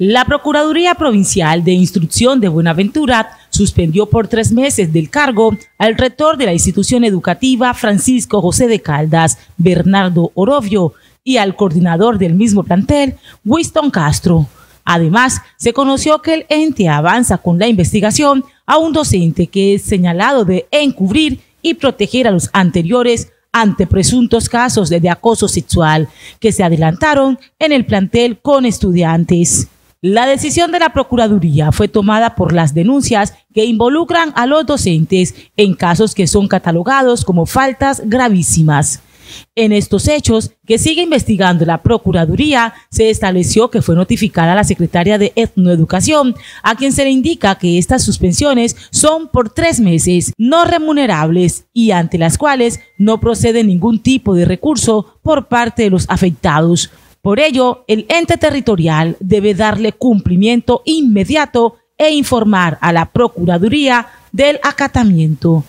La Procuraduría Provincial de Instrucción de Buenaventura suspendió por tres meses del cargo al rector de la institución educativa Francisco José de Caldas, Bernardo Orovio, y al coordinador del mismo plantel, Winston Castro. Además, se conoció que el ente avanza con la investigación a un docente que es señalado de encubrir y proteger a los anteriores ante presuntos casos de acoso sexual que se adelantaron en el plantel con estudiantes. La decisión de la Procuraduría fue tomada por las denuncias que involucran a los docentes en casos que son catalogados como faltas gravísimas. En estos hechos, que sigue investigando la Procuraduría, se estableció que fue notificada a la secretaria de Etnoeducación, a quien se le indica que estas suspensiones son por tres meses, no remunerables y ante las cuales no procede ningún tipo de recurso por parte de los afectados. Por ello, el ente territorial debe darle cumplimiento inmediato e informar a la Procuraduría del acatamiento.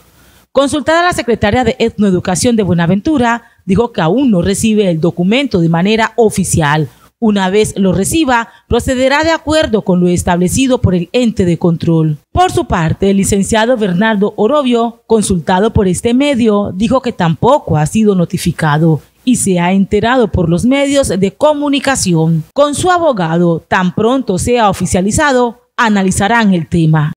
Consultada la secretaria de Etnoeducación de Buenaventura, dijo que aún no recibe el documento de manera oficial. Una vez lo reciba, procederá de acuerdo con lo establecido por el ente de control. Por su parte, el licenciado Bernardo Orobio, consultado por este medio, dijo que tampoco ha sido notificado y se ha enterado por los medios de comunicación. Con su abogado, tan pronto sea oficializado, analizarán el tema.